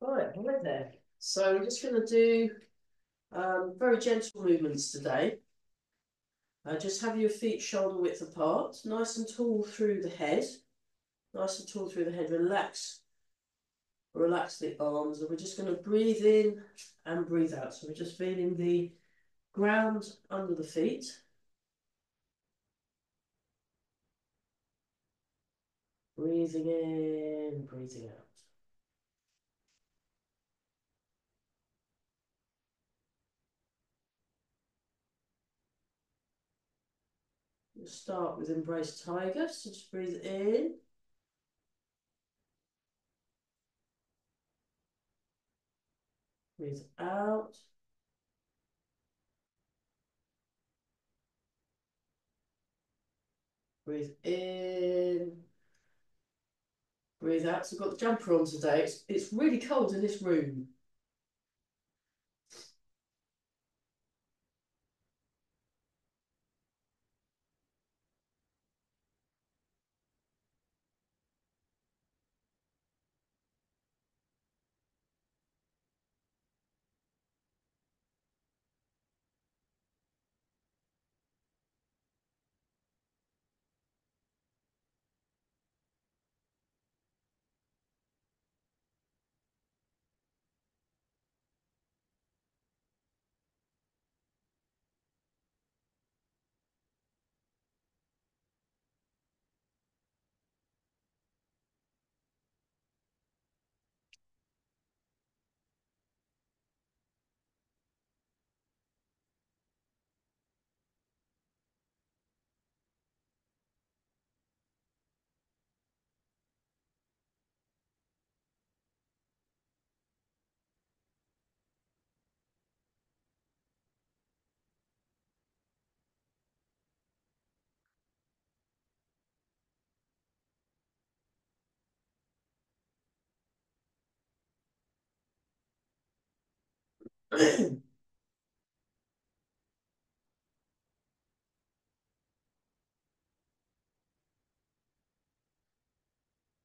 Right, hi there. So we're just going to do um, very gentle movements today. Uh, just have your feet shoulder width apart, nice and tall through the head. Nice and tall through the head. Relax. Relax the arms. And we're just going to breathe in and breathe out. So we're just feeling the ground under the feet. Breathing in, breathing out. We'll start with embrace tiger. So just breathe in. Breathe out. Breathe in. Breathe out. So I've got the jumper on today. It's, it's really cold in this room.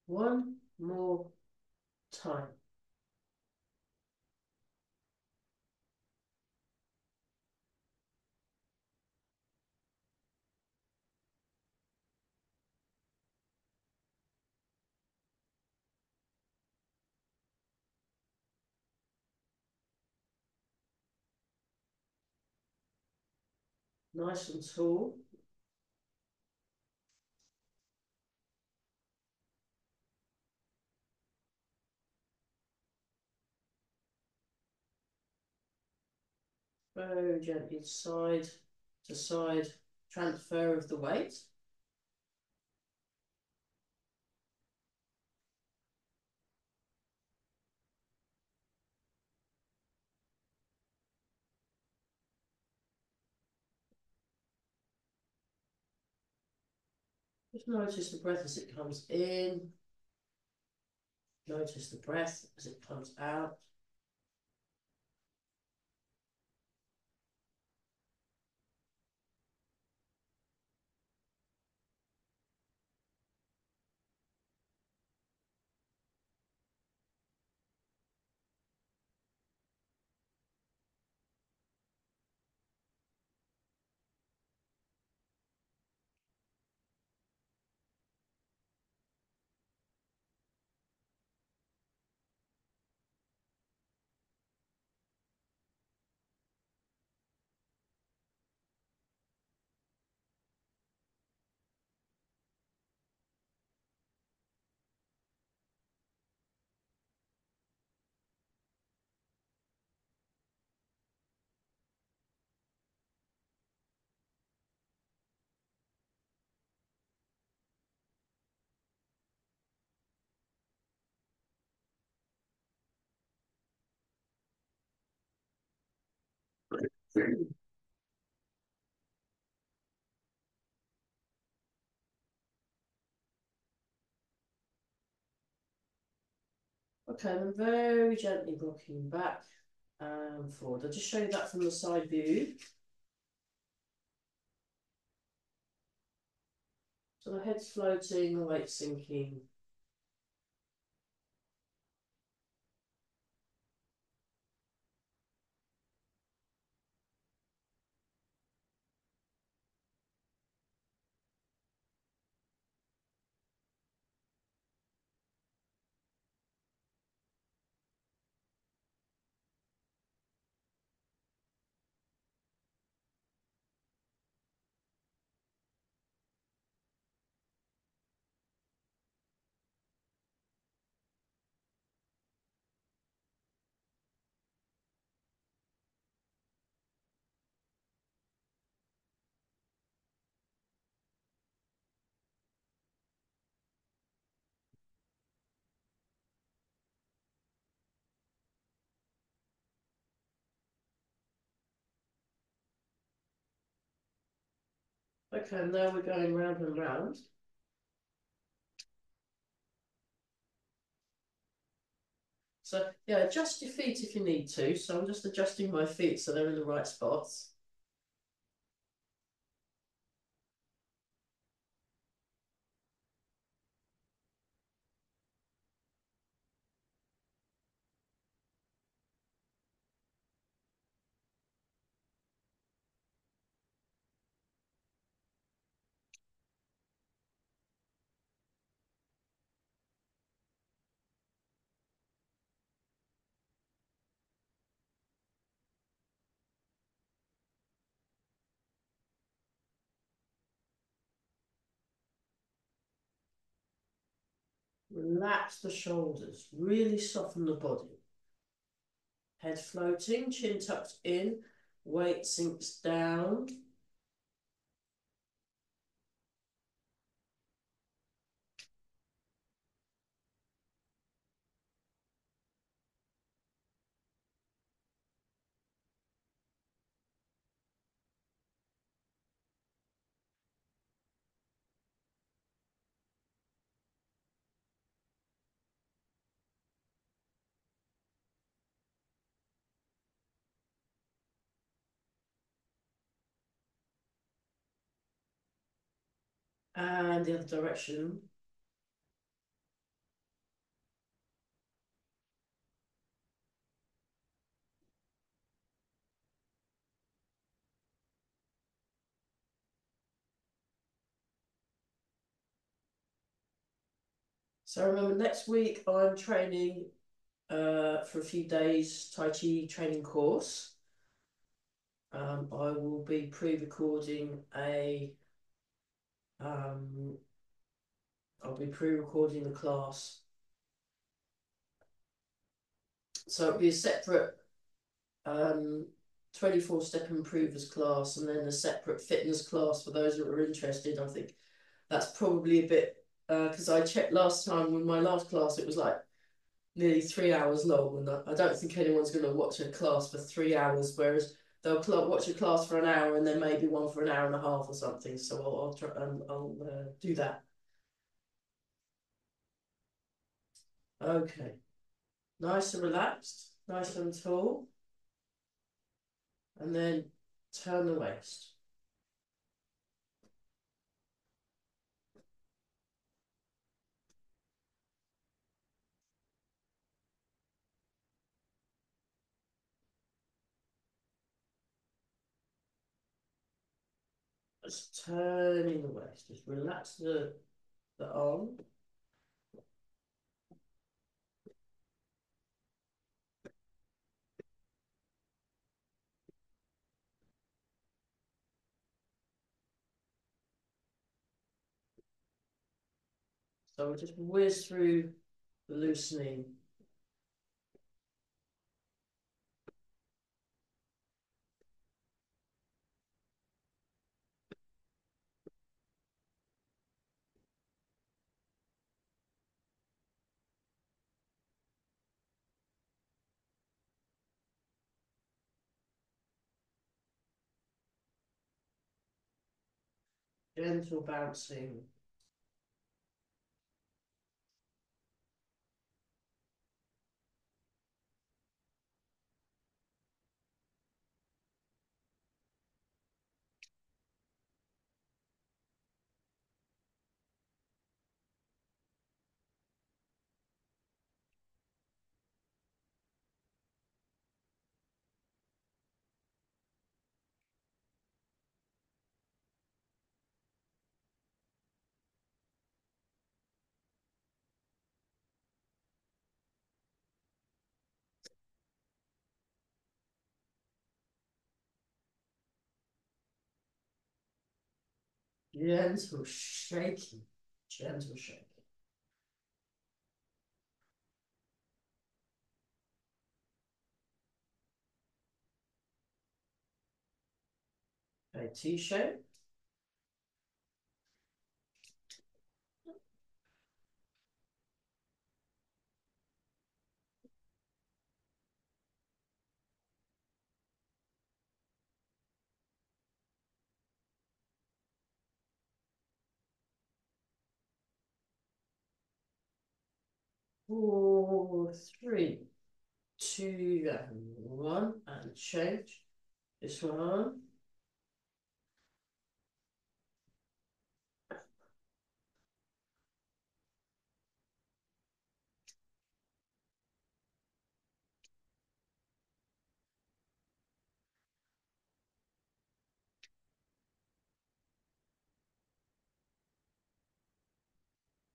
One more time. Nice and tall. Very gently side to side transfer of the weight. Just notice the breath as it comes in. Notice the breath as it comes out. Okay, I'm very gently rocking back and forward. I'll just show you that from the side view. So the head's floating, the weight's sinking. Okay, now we're going round and round. So yeah, adjust your feet if you need to. So I'm just adjusting my feet so they're in the right spots. Relax the shoulders, really soften the body. Head floating, chin tucked in, weight sinks down. And the other direction. So remember, next week I'm training uh, for a few days Tai Chi training course. Um, I will be pre-recording a um, I'll be pre-recording the class. So it'll be a separate um, 24 step improvers class and then a separate fitness class for those that are interested. I think that's probably a bit because uh, I checked last time with my last class, it was like nearly three hours long, and I don't think anyone's going to watch a class for three hours, whereas they'll watch a class for an hour and then maybe one for an hour and a half or something. So I'll, I'll try and I'll uh, do that. Okay, nice and relaxed, nice and tall, and then turn the waist. Just turning the waist, just relax the, the arm. So we'll just whiz through the loosening gentle bouncing. Gentle shaking, gentle shaking. Okay, T-shape. Four, three, two, and one, and change. This one.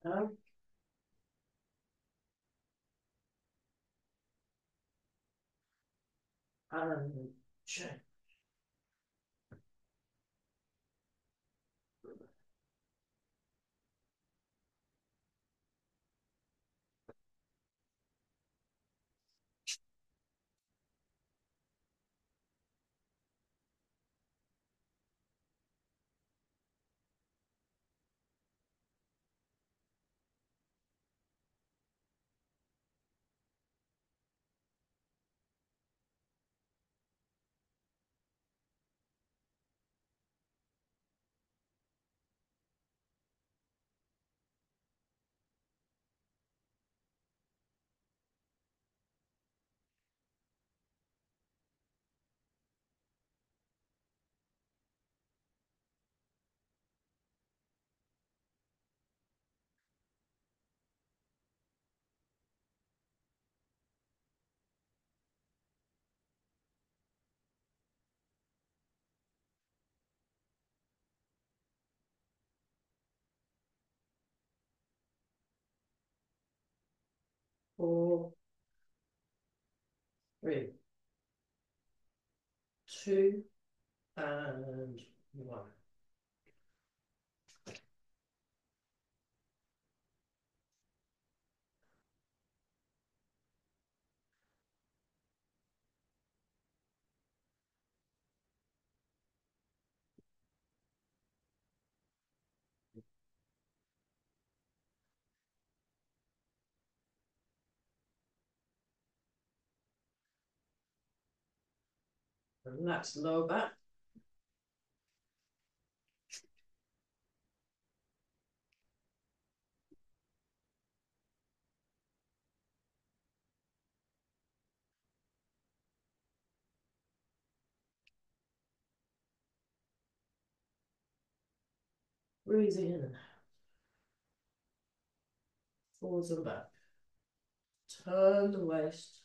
Um, and change. Four, three, two, and one. Relax the lower back. Breathing in and. Forwards and back. Turn the waist.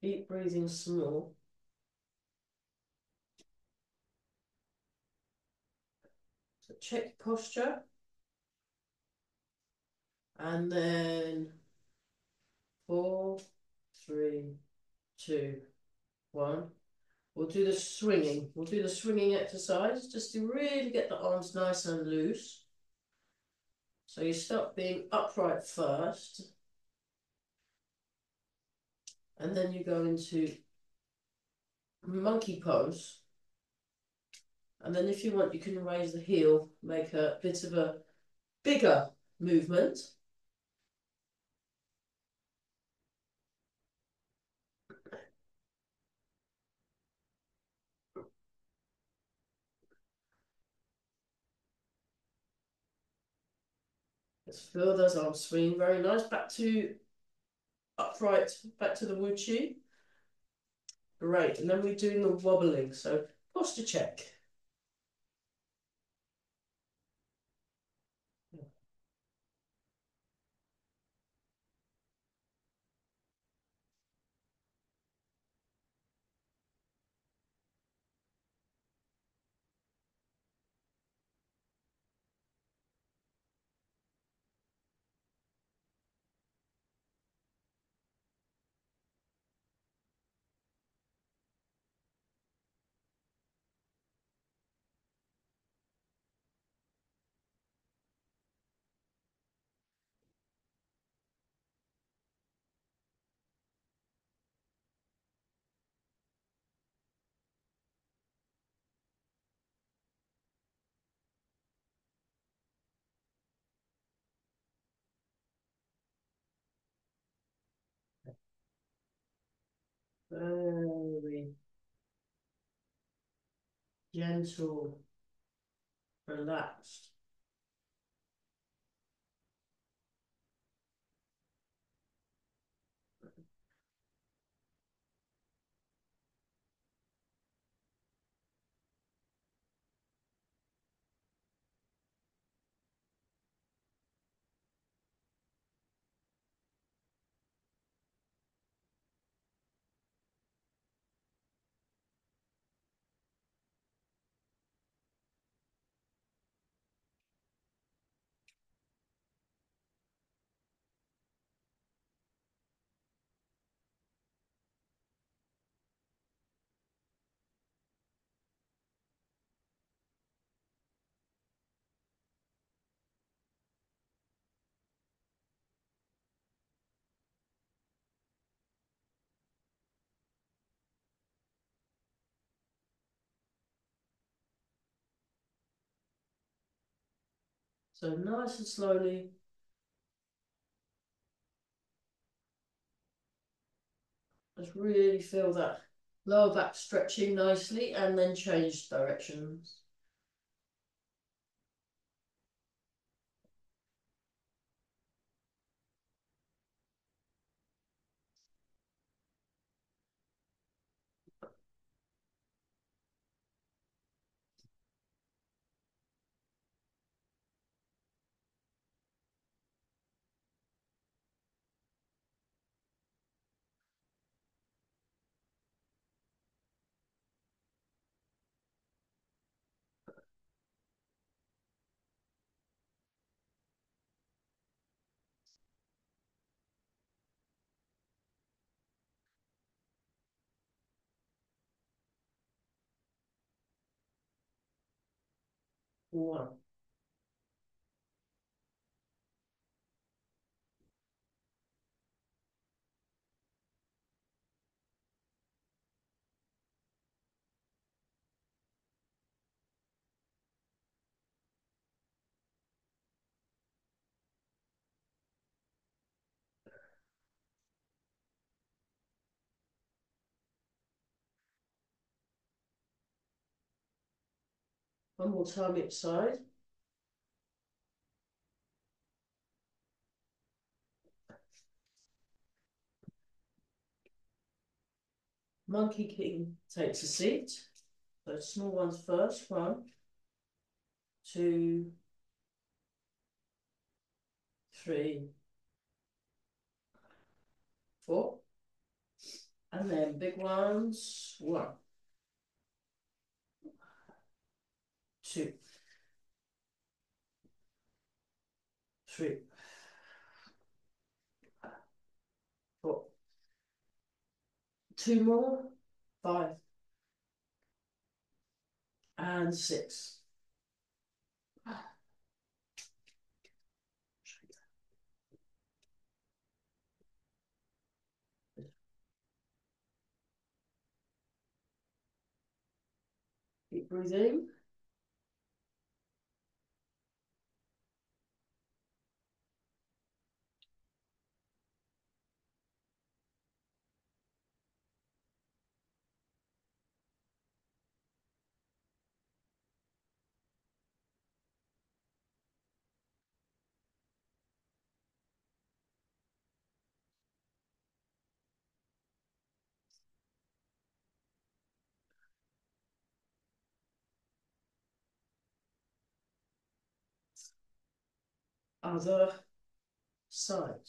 Deep breathing small. So check posture. And then four, three, two, one. We'll do the swinging. We'll do the swinging exercise just to really get the arms nice and loose. So you start being upright first. And then you go into monkey pose. And then if you want, you can raise the heel, make a bit of a bigger movement. Let's feel those arms swing. Very nice. Back to upright, back to the Wu-Chi. Great. And then we're doing the wobbling. So posture check. Very gentle, relaxed. So nice and slowly. Just really feel that lower back stretching nicely and then change directions. One. One more time each side. Monkey King takes a seat. So small ones first. One, two, three, four. And then big ones. One, two, three, four. Two more. Five. And six. Keep breathing. Other side.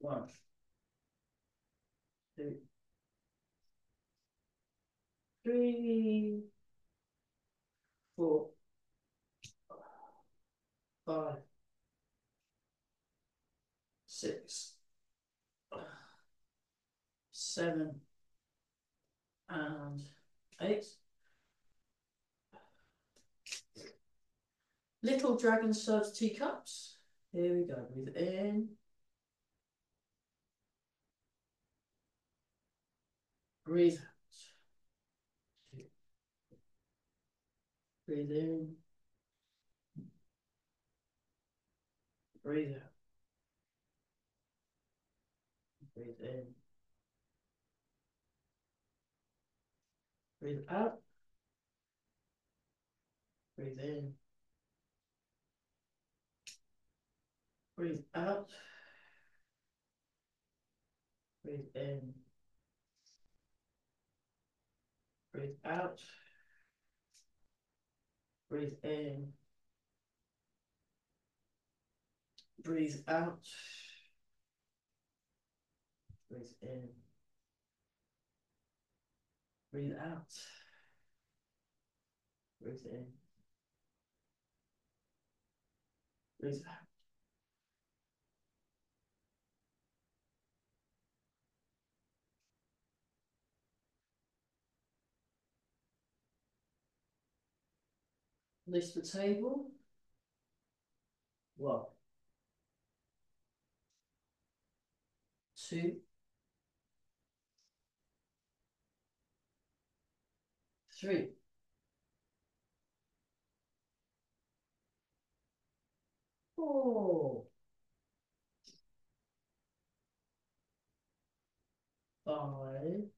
One, two, three, four, five, six, seven, and eight. Little dragon serves teacups. Here we go. Breathe in. Breathe out. Breathe in. Breathe out. Breathe in. Breathe out. Breathe in. Breathe out. Breathe in. Breathe out. Breathe in. Breathe out. Breathe in. Breathe out. Breathe in. Breathe out. Lift the table. One. Two. Three. Four. Five.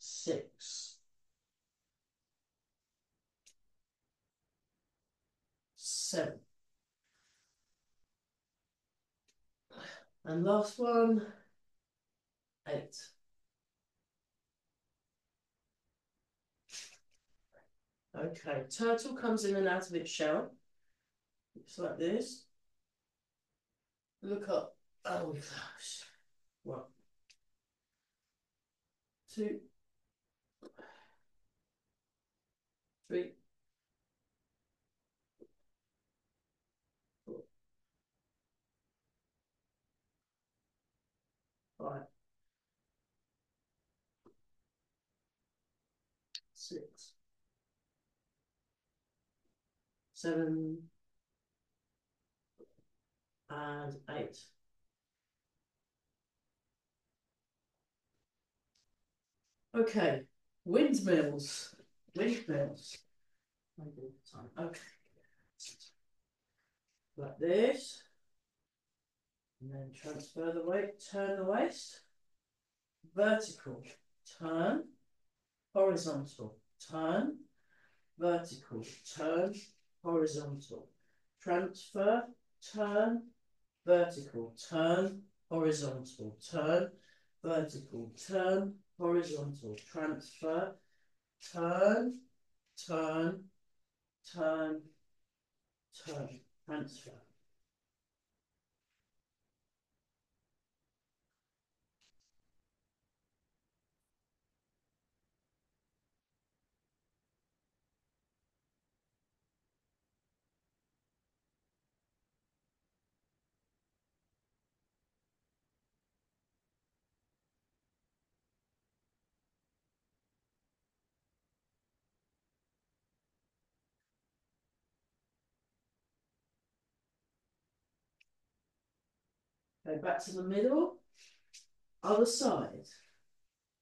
Six. Seven. And last one, eight. Okay, turtle comes in and out of its shell. Looks like this. Look up. Oh, gosh. One, two, three, five, six, seven, and eight. Okay, windmills, windmills. Okay. Like this. And then transfer the weight, turn the waist. Vertical, turn, horizontal, turn, vertical, turn, horizontal. Transfer, turn, vertical, turn, horizontal, turn, vertical, turn, horizontal, transfer, turn, turn, turn, turn, transfer. Go back to the middle. Other side.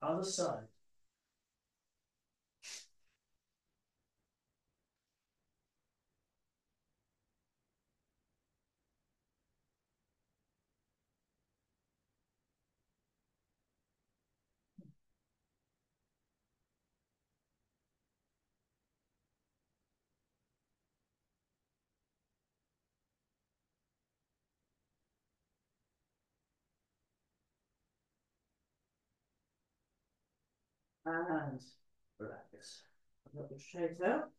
Other side. And relax. The shades out.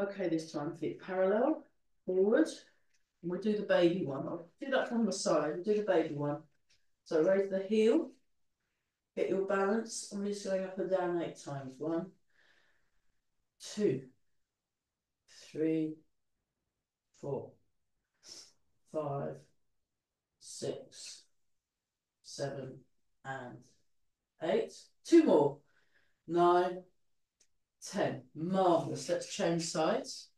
Okay, this time feet parallel, forward. And we do the baby one. I'll do that from the side, we'll do the baby one. So raise the heel, Get your balance. I'm just going up and down eight times. One, two, three, four, five, six, seven, and eight. Two more. Nine, ten. Marvellous. Let's change sides.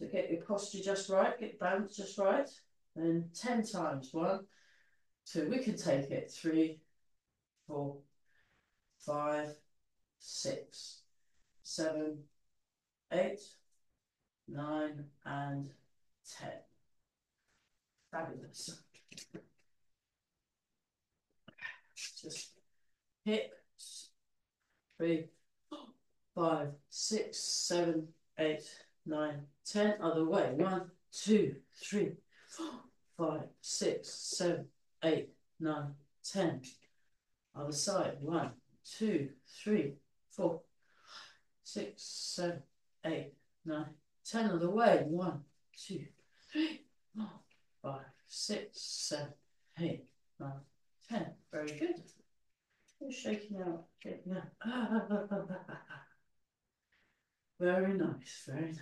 To get your posture just right, get balance just right. And ten times. One, two. We can take it. Three, four, five, six, seven, eight, nine, and ten. Fabulous. Just hips. Three, five, six, seven, eight, nine, ten. Other way. One, two, three, four, five, six, seven, eight, nine, ten. Other side. One, two, three, four, six, seven, eight, nine, ten. Other way. One, two, three, four, five, six, seven, eight, nine, ten. Very good. You're shaking out, shaking out. very nice, very nice.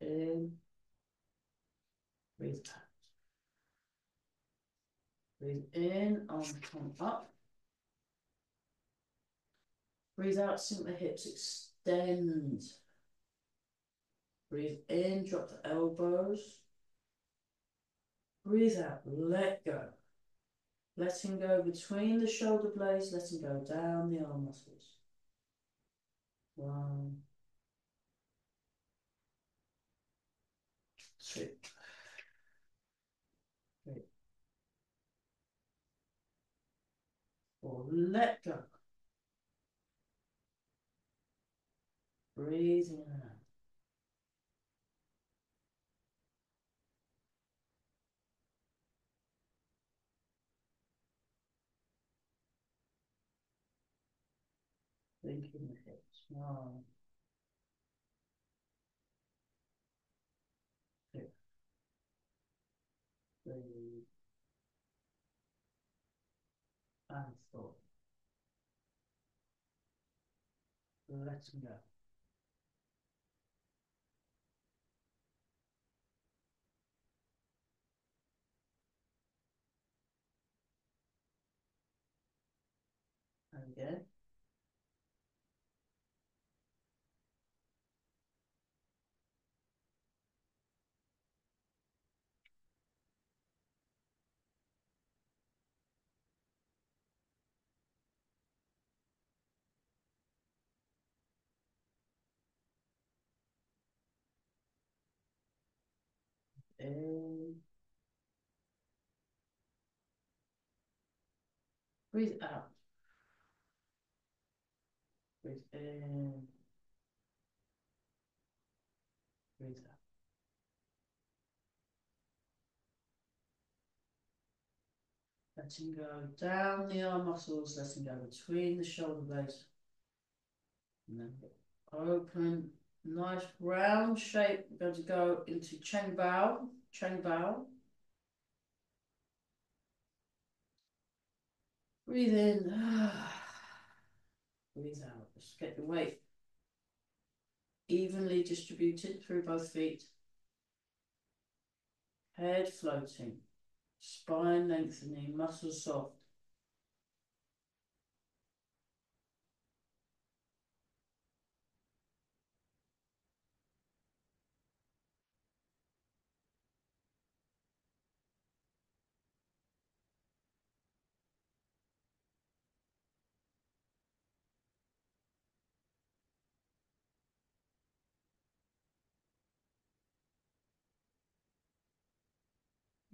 In. Breathe out. Breathe in, arm come up. Breathe out, sink the hips, extend. Breathe in, drop the elbows. Breathe out, let go. Letting go between the shoulder blades, letting go down the arm muscles. One, two, three, four. Let go. Breathing out. Thinking the hips two, three, and four. Letting go. And again. In. Breathe out. Um, Breathe uh, in. Breathe out. Uh, letting go down the arm muscles, letting go between the shoulder blades. And then open, nice round shape. We're going to go into Cheng Bao. Cheng Bao. Breathe in. Breathe out. Just get your weight evenly distributed through both feet. Head floating. Spine lengthening, muscles soft.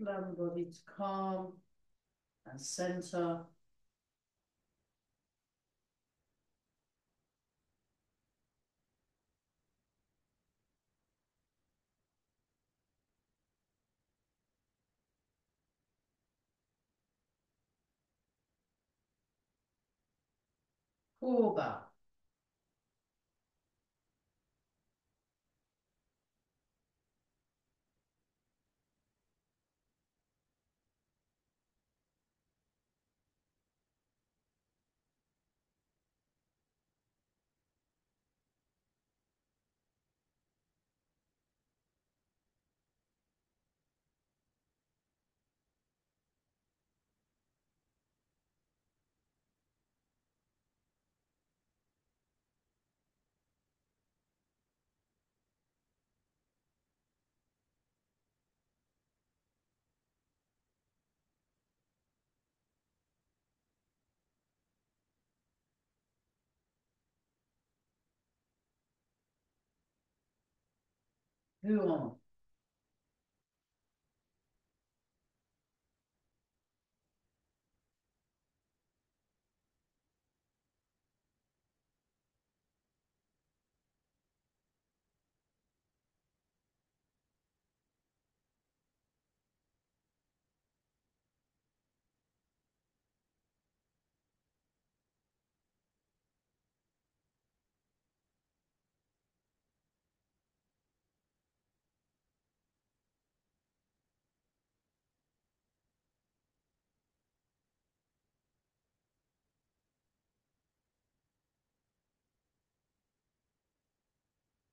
Allow the body to calm and center. Core peu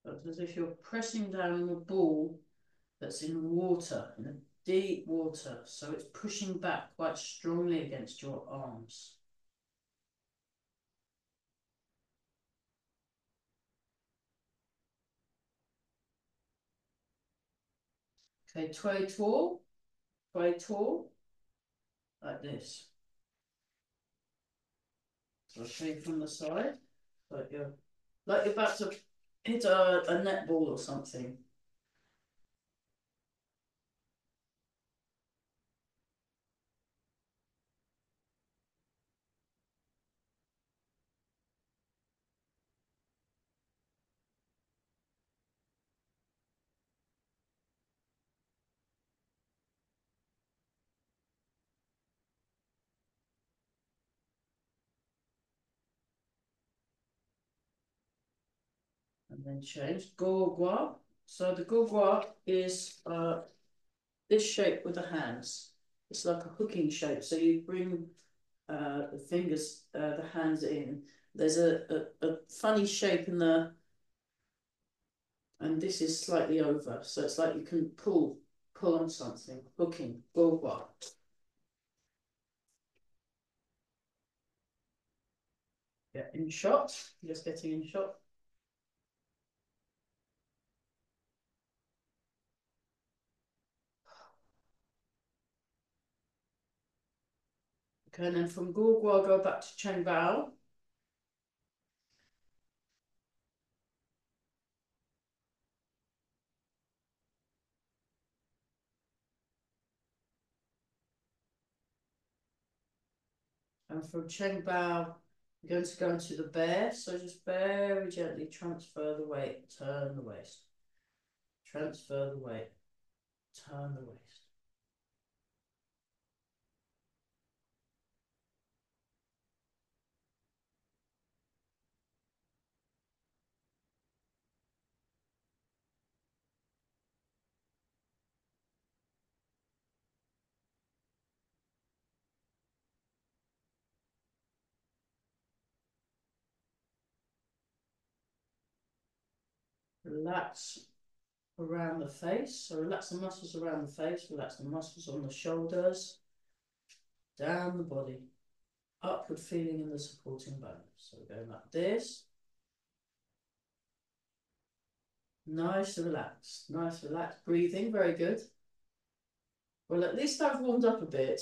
It's as if you're pressing down on a ball that's in water, in deep water. So it's pushing back quite strongly against your arms. Okay, tway tall, tway tall, like this. So I'll show you from the side, like you're, like you're about to hit a, a netball or something. And then change Gurgwa. So the Gurgwa is uh, this shape with the hands. It's like a hooking shape. So you bring uh, the fingers, uh, the hands in. There's a, a, a funny shape in the, and this is slightly over. So it's like you can pull, pull on something, hooking, Gurgwa. Yeah, in shot, just getting in shot. Okay, and then from Gurgwa, go back to Cheng Bao. And from Cheng Bao, we're going to go into the bear. So just very gently transfer the weight, turn the waist. Transfer the weight, turn the waist. Relax around the face. So relax the muscles around the face, relax the muscles on the shoulders, down the body, upward feeling in the supporting bones. So we're going like this. Nice and relaxed, nice relaxed breathing, very good. Well, at least I've warmed up a bit.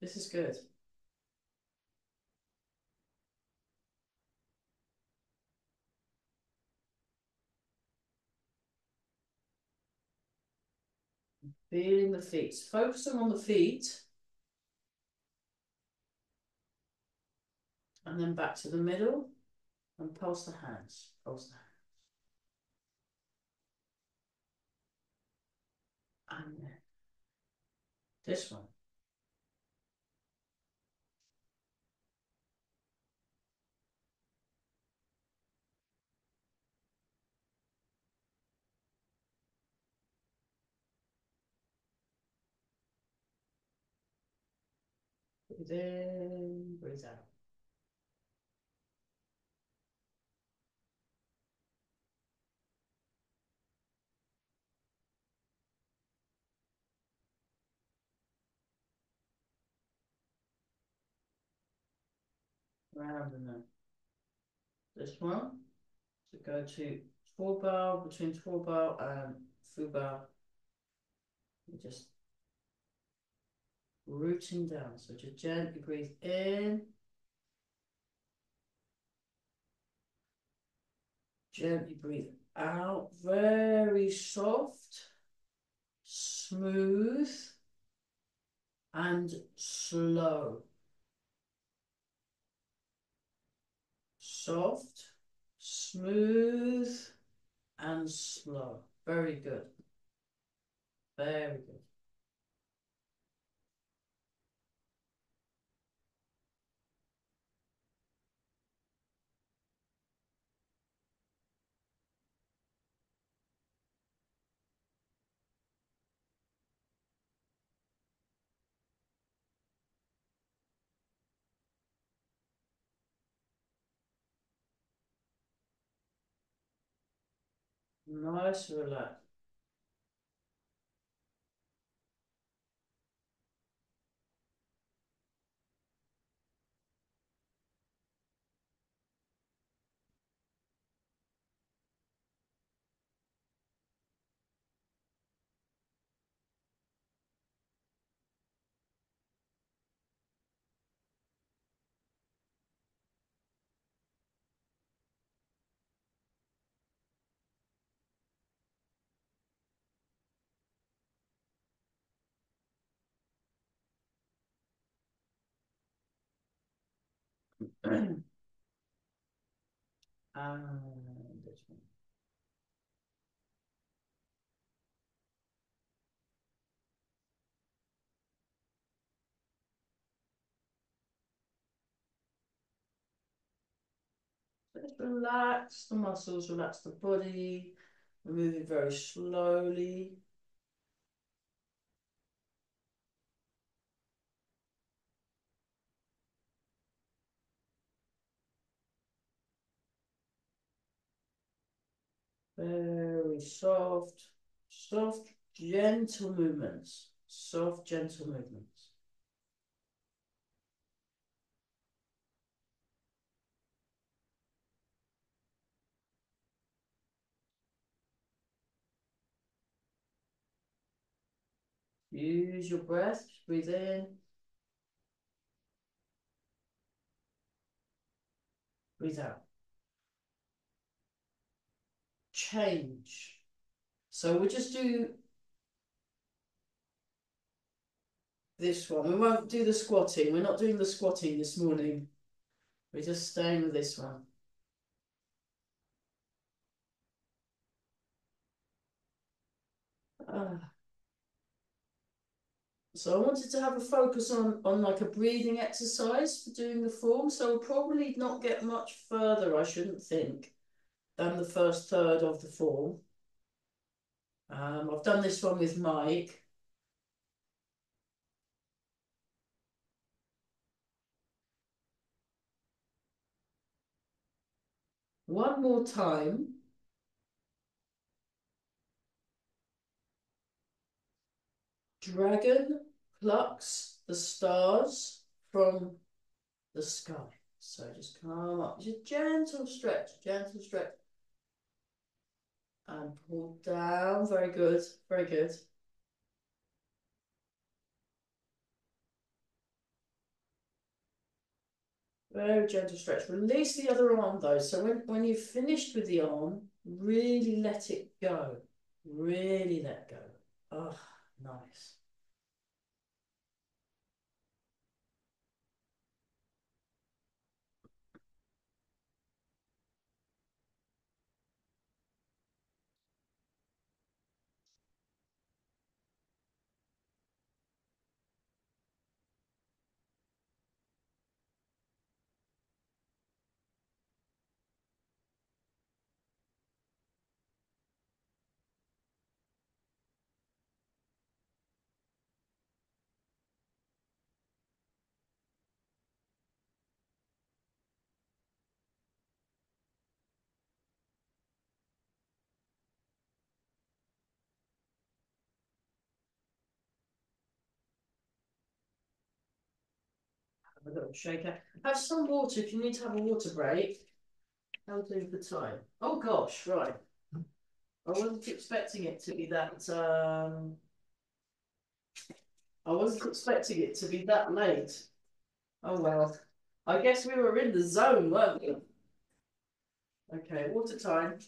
This is good. Feeling the feet. Focusing on the feet. And then back to the middle. And pulse the hands. Pulse the hands. And then this one. Breathe in, breathe out. Round and this one to go to full bow between full bow and bow. You just rooting down. So just gently breathe in. Gently breathe out, very soft, smooth, and slow. Soft, smooth, and slow. Very good. Very good. Nice relax. Uh, one. Just relax the muscles, relax the body. Moving very slowly. Very soft, soft, gentle movements. Soft, gentle movements. Use your breath, breathe in. Breathe out. Change. So we'll just do this one. We won't do the squatting. We're not doing the squatting this morning. We're just staying with this one. Ah. So I wanted to have a focus on, on like a breathing exercise for doing the form. So we'll probably not get much further, I shouldn't think, than the first third of the form. Um, I've done this one with Mike. One more time. Dragon plucks the stars from the sky. So just come up, just gentle stretch, gentle stretch. Um, and pull down, very good, very good. Very gentle stretch. Release the other arm though. So when, when you've finished with the arm, really let it go. Really let go. Oh, nice. Little shaker. Have some water if you need to have a water break. How do the time? Oh gosh, right. I wasn't expecting it to be that. Um, I wasn't expecting it to be that late. Oh well. I guess we were in the zone, weren't we? Okay, water time.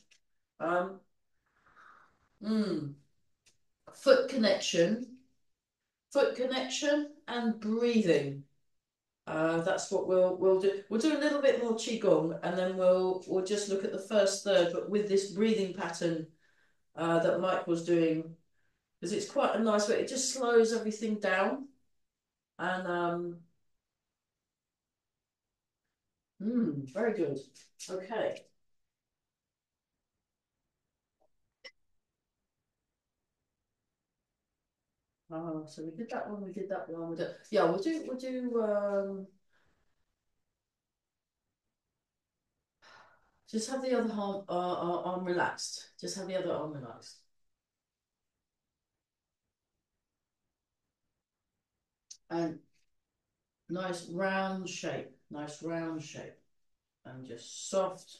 Um, mm, foot connection, foot connection and breathing. Uh, that's what we'll we'll do. We'll do a little bit more qigong, and then we'll we'll just look at the first third, but with this breathing pattern uh, that Mike was doing, because it's quite a nice way. It just slows everything down, and um, mm, very good. Okay. Uh, so we did that one, we did that one, we did, yeah, we'll do, we'll do, um, just have the other arm, uh, uh, arm relaxed, just have the other arm relaxed. And nice round shape, nice round shape, and just soft,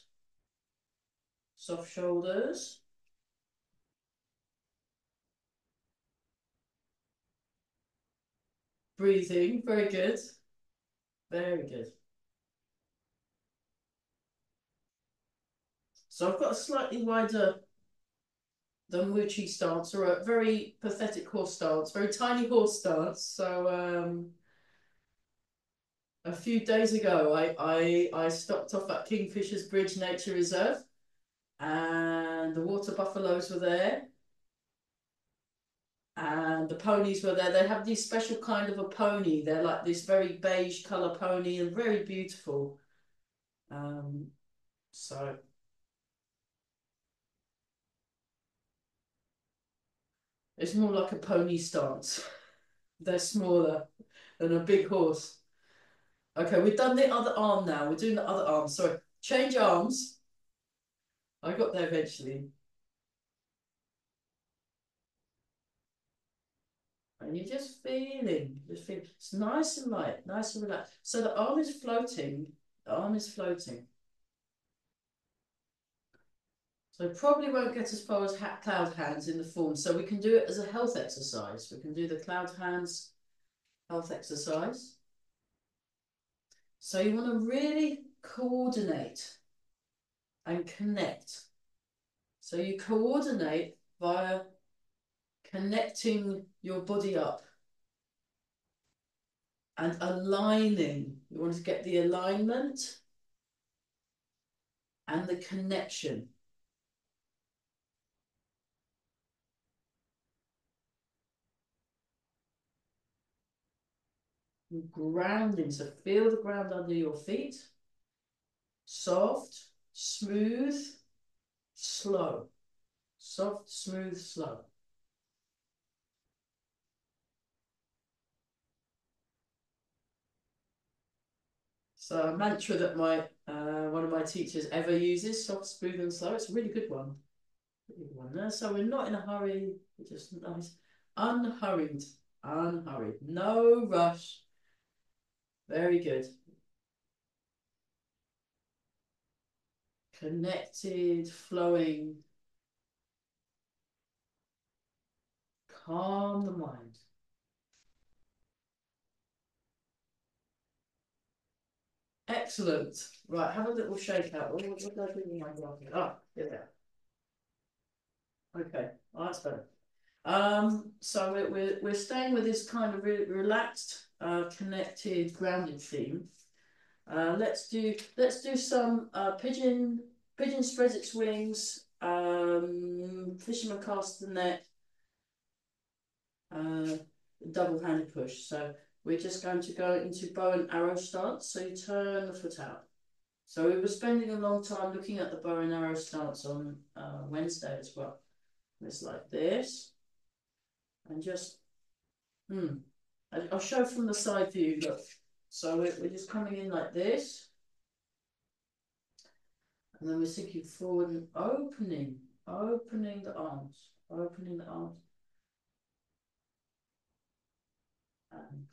soft shoulders. Breathing, very good. Very good. So I've got a slightly wider than Wu Chi stance, or a very pathetic horse stance, very tiny horse stance. So um, a few days ago, I, I, I stopped off at Kingfisher's Bridge Nature Reserve, and the water buffaloes were there and the ponies were there. They have this special kind of a pony. They're like this very beige color pony and very beautiful. Um, so it's more like a pony stance. They're smaller than a big horse. Okay, we've done the other arm now. We're doing the other arm. Sorry, change arms. I got there eventually. And you're just feeling, just feel it's nice and light, nice and relaxed. So the arm is floating, the arm is floating. So probably won't get as far as cloud hands in the form. So we can do it as a health exercise. We can do the cloud hands health exercise. So you want to really coordinate and connect. So you coordinate via connecting your body up and aligning. You want to get the alignment and the connection. Grounding, so feel the ground under your feet. Soft, smooth, slow. Soft, smooth, slow. So a mantra that my uh, one of my teachers ever uses, soft, smooth and slow. It's a really good one. Really good one. So we're not in a hurry. We're just nice. Unhurried. Unhurried. No rush. Very good. Connected, flowing. Calm the mind. Excellent. Right, have a little shake out. What, what did I do with my glasses? Ah, here. Okay, oh, that's better. Um, so we're, we're, we're staying with this kind of re relaxed, uh, connected, grounded theme. Uh, let's do let's do some uh, pigeon. Pigeon spreads its wings. Um, fisherman casts the net. Uh, double-handed push. So we're just going to go into bow and arrow stance. So you turn the foot out. So we were spending a long time looking at the bow and arrow stance on uh, Wednesday as well. It's like this. And just, hmm. I'll show from the side view, look. So we're, we're just coming in like this. And then we're sinking forward and opening, opening the arms, opening the arms. And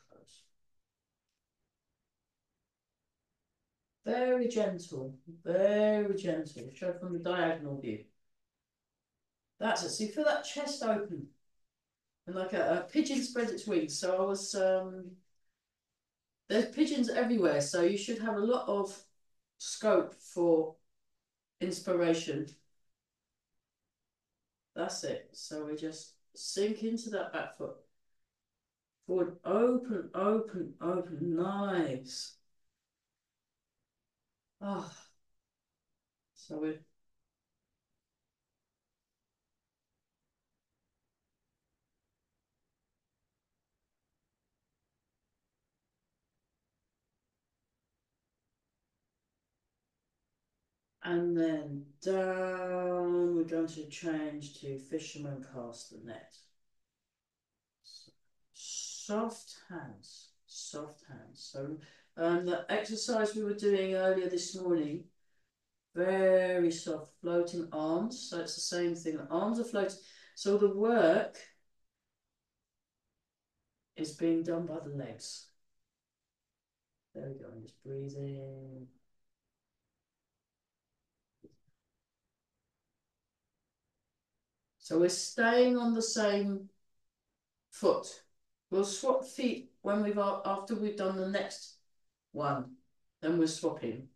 Very gentle, very gentle. Show from the diagonal view. That's it. So you feel that chest open. And like a, a pigeon spreads its wings. So I was, um, there's pigeons everywhere. So you should have a lot of scope for inspiration. That's it. So we just sink into that back foot. Forward, open, open, open. Nice. Oh. So we and then down, we're going to change to fisherman cast the net. Soft hands, soft hands. So um, the exercise we were doing earlier this morning, very soft, floating arms. So it's the same thing, the arms are floating. So the work is being done by the legs. There we go, and just breathing. So we're staying on the same foot. We'll swap feet when we've after we've done the next one. Then we're swapping.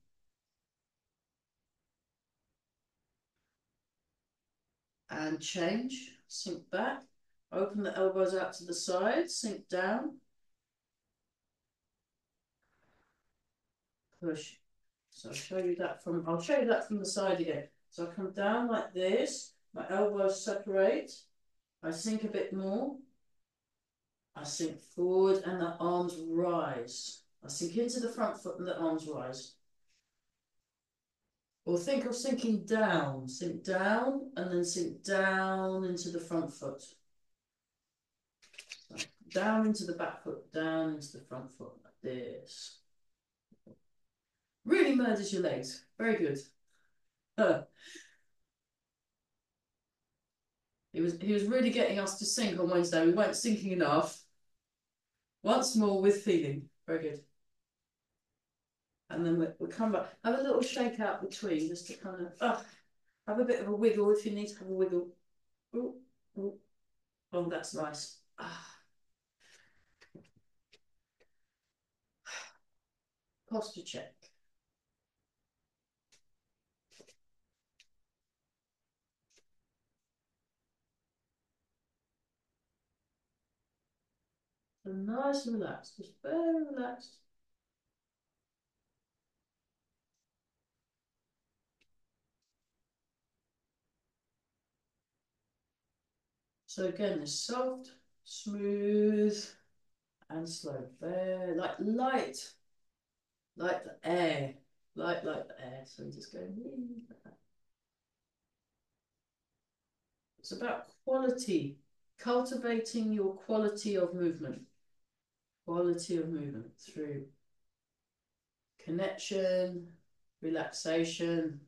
And change, sink back, open the elbows out to the side, sink down. Push. So I'll show you that from I'll show you that from the side again. So I come down like this, my elbows separate. I sink a bit more. I sink forward and the arms rise. I sink into the front foot and the arms rise. Or think of sinking down. Sink down and then sink down into the front foot. So down into the back foot, down into the front foot, like this. Really murders your legs. Very good. He was he was really getting us to sink on Wednesday. We weren't sinking enough. Once more with feeling. Very good. And then we we'll come back. Have a little shake out between just to kind of uh, have a bit of a wiggle if you need to have a wiggle. Ooh, ooh. Oh, that's nice. Ah. Posture check. So nice and relaxed, just very relaxed. So again, it's soft, smooth, and slow. Very like light, like the air, light like the air. So just go. It's about quality, cultivating your quality of movement quality of movement through connection, relaxation,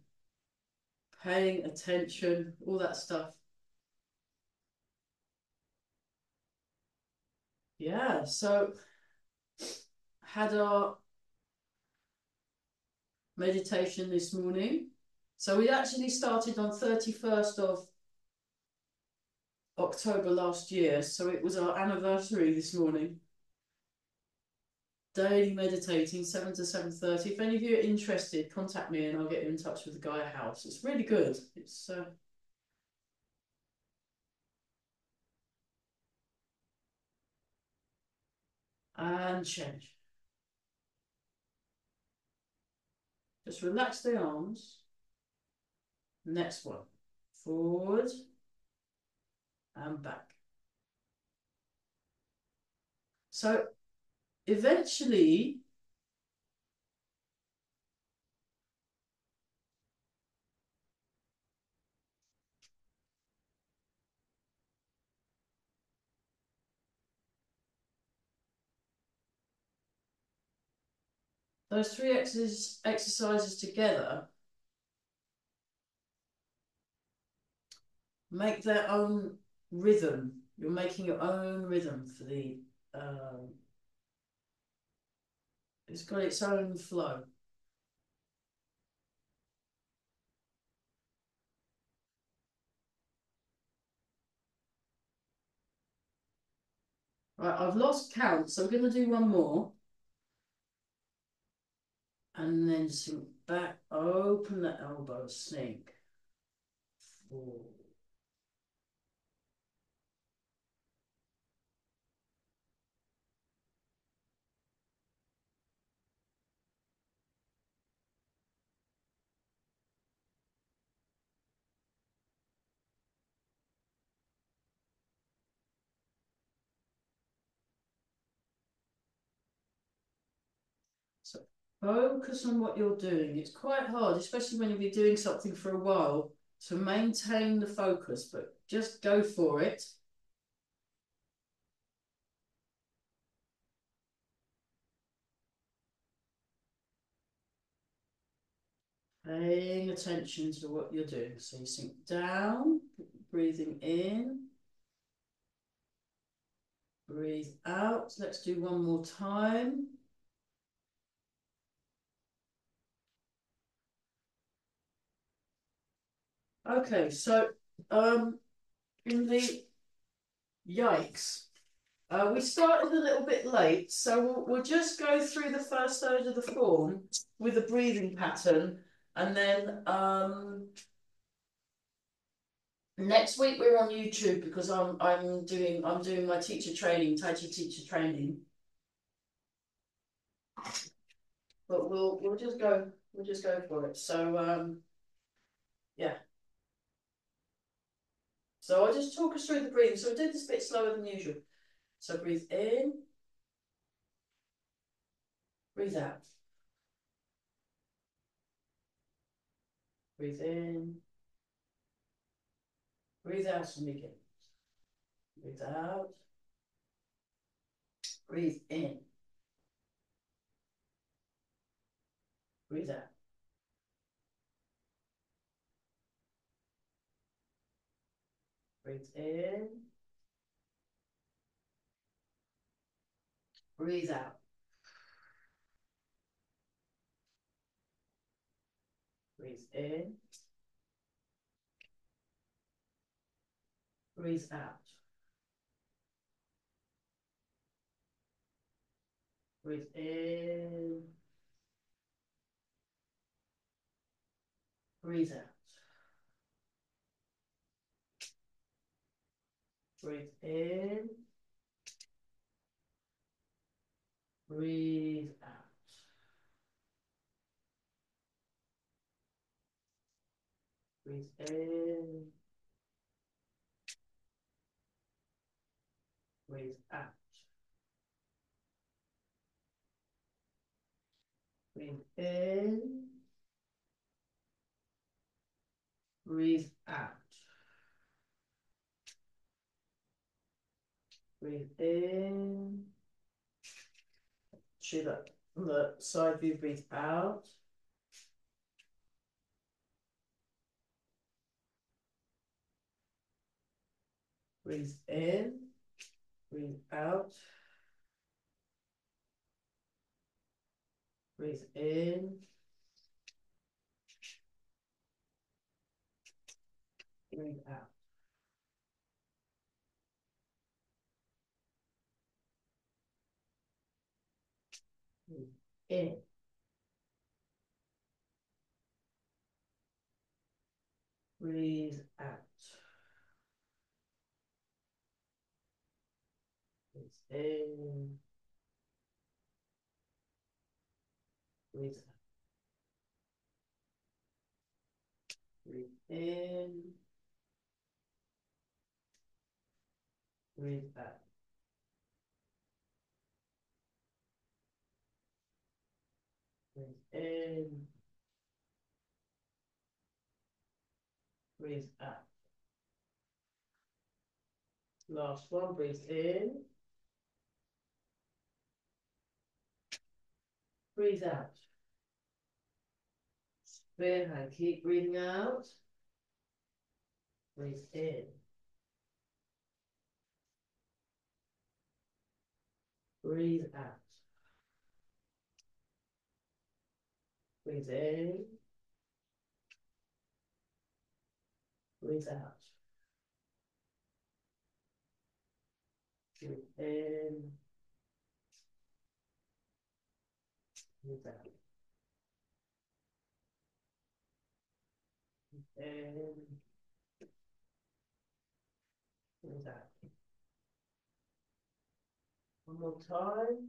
paying attention, all that stuff. Yeah, so had our meditation this morning. So we actually started on 31st of October last year. So it was our anniversary this morning daily meditating, 7 to 7.30. If any of you are interested, contact me and I'll get you in touch with the Gaia House. It's really good. It's uh, and change. Just relax the arms. Next one. Forward and back. So eventually those three exercises, exercises together make their own rhythm. You're making your own rhythm for the um, it's got its own flow. Right, I've lost count, so I'm going to do one more. And then sink back, open the elbow, sink. Four. Focus on what you're doing. It's quite hard, especially when you've been doing something for a while, to maintain the focus, but just go for it. Paying attention to what you're doing. So you sink down, breathing in. Breathe out. Let's do one more time. Okay, so um, in the yikes, uh, we started a little bit late, so we'll, we'll just go through the first third of the form with a breathing pattern, and then um, next week we're on YouTube because I'm I'm doing I'm doing my teacher training, Tai Chi teacher training. But we'll we'll just go we'll just go for it. So um, yeah. So I'll just talk us through the breathing. So we did this a bit slower than usual. So breathe in, breathe out. Breathe in, breathe out and begin. Breathe out, breathe in, breathe out. Breathe in. Breathe out. Breathe in. Breathe out. Breathe in. Breathe out. Breathe in. Breathe out. Breathe in. Breathe out. Breathe in. Breathe out. Breathe in. Shoot up the side view, breathe out. Breathe in, breathe out. Breathe in. Breathe out. Eh. In. Breathe out. Breathe in. Breathe out. Breathe in. Breathe out. Ah, breathe in. Breathe out. Last one, breathe in. Breathe out. Spear hand, keep breathing out. Breathe in. Breathe out. Breathe in. Breathe out. Breathe in. Breathe out. Breathe in. Breathe out. One more time.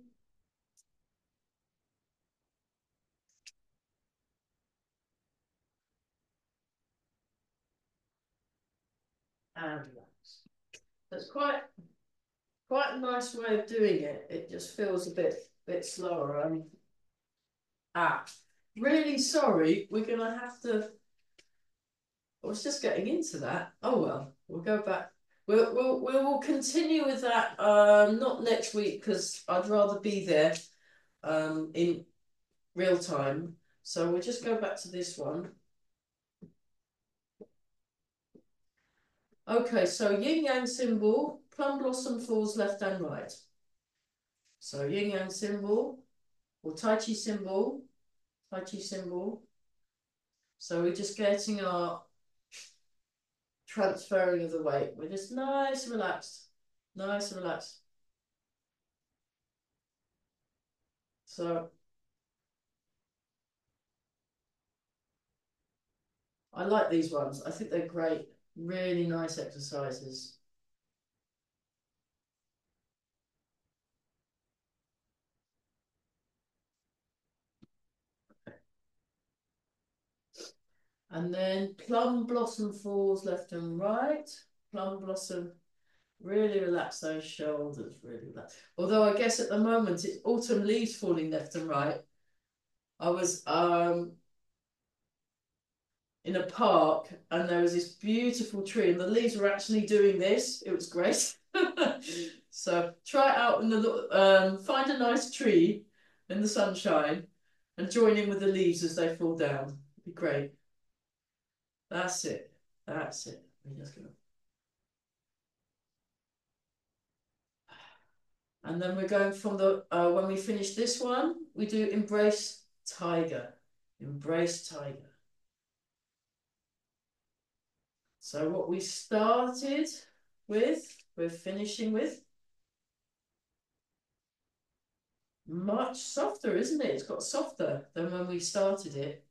And relax. It's quite quite a nice way of doing it. It just feels a bit bit slower. I mean, Ah, really sorry. We're to have to. I was just getting into that. Oh well, we'll go back. We'll we'll we will continue with that. Um, not next week because I'd rather be there. Um, in real time. So we'll just go back to this one. Okay, so yin yang symbol, plum blossom falls left and right. So yin yang symbol, or Tai Chi symbol, Tai Chi symbol. So we're just getting our transferring of the weight. We're just nice and relaxed, nice and relaxed. So I like these ones. I think they're great. Really nice exercises. And then plum blossom falls left and right. Plum blossom, really relax those shoulders, really relax. Although I guess at the moment it's autumn leaves falling left and right. I was um in a park and there was this beautiful tree and the leaves were actually doing this. It was great. so try it out in the um, find a nice tree in the sunshine and join in with the leaves as they fall down. It'd be great. That's it. That's it. We're just gonna And then we're going from the, uh, when we finish this one, we do embrace tiger. Embrace tiger. So what we started with, we're finishing with. Much softer, isn't it? It's got softer than when we started it.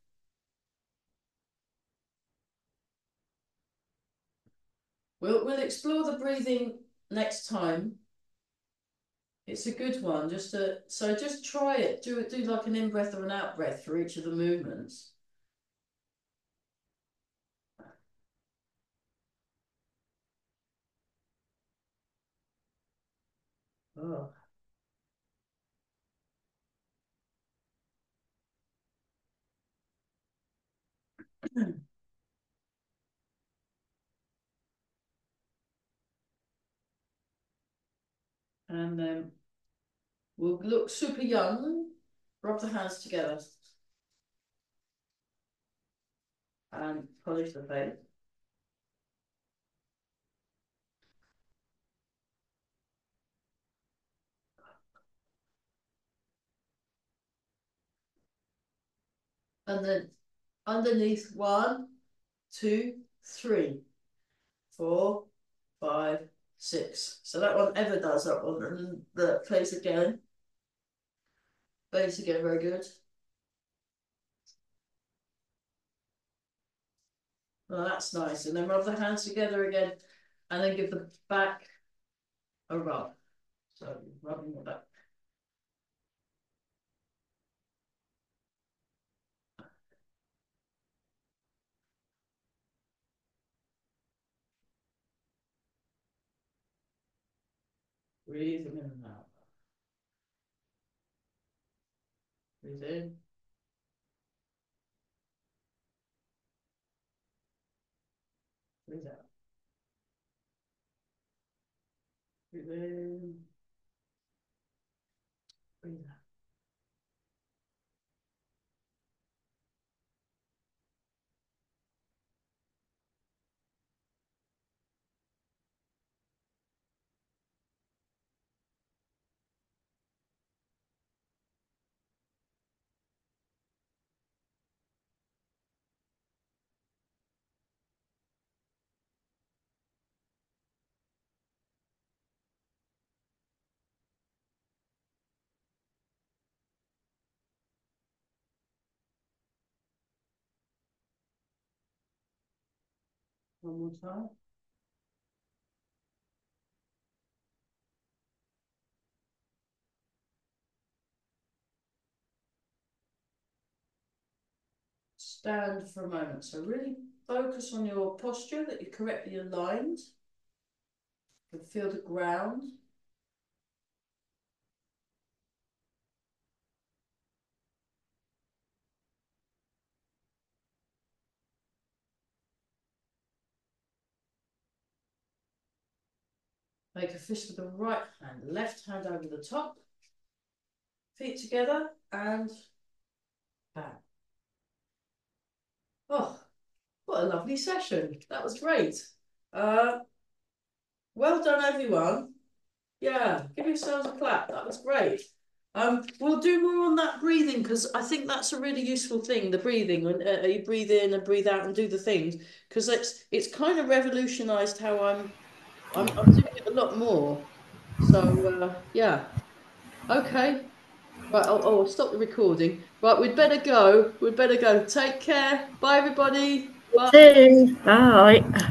We'll, we'll explore the breathing next time. It's a good one. Just to, so just try it. Do it. Do like an in breath or an out breath for each of the movements. Oh. and then we'll look super young. Rub the hands together. And polish the face. And then underneath one, two, three, four, five, six. So that one ever does that one, and the place again. Base again, very good. Well, that's nice. And then rub the hands together again, and then give the back a rub. So rubbing the back. Breathing in and out. Breathe in. Breathe out. Breathe in. Breathe out. One more time. Stand for a moment. So really focus on your posture that you're correctly aligned. You can feel the ground. Make a fist with the right hand, left hand over the top, feet together and bang. Oh, what a lovely session. That was great. Uh, well done, everyone. Yeah, give yourselves a clap. That was great. Um, we'll do more on that breathing because I think that's a really useful thing. The breathing, when uh, you breathe in and breathe out and do the things, because it's it's kind of revolutionised how I'm, I'm I'm doing it a lot more. So uh, yeah, okay. Right, oh, oh, I'll stop the recording. Right, we'd better go. We'd better go. Take care. Bye, everybody. Bye. Bye.